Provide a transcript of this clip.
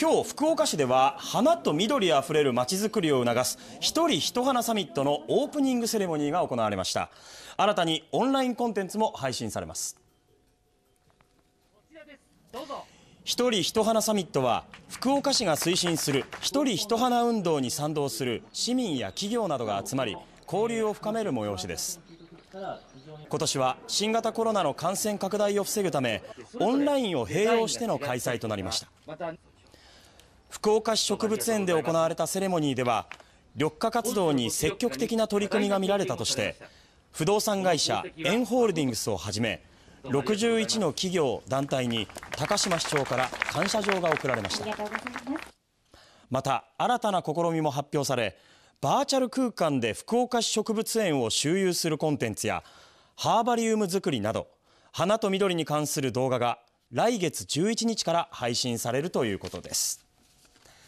今日福岡市では花と緑あふれるまちづくりを促す一人一花サミットのオープニングセレモニーが行われました。新たにオンラインコンテンツも配信されます。一人一花サミットは福岡市が推進する一人一花運動に賛同する市民や企業などが集まり交流を深める催しです。今年は新型コロナの感染拡大を防ぐためオンラインを併用しての開催となりました福岡市植物園で行われたセレモニーでは緑化活動に積極的な取り組みが見られたとして不動産会社エンホールディングスをはじめ61の企業団体に高島市長から感謝状が贈られました。また新たな試みも発表されバーチャル空間で福岡市植物園を周遊するコンテンツやハーバリウム作りなど花と緑に関する動画が来月11日から配信されるということです。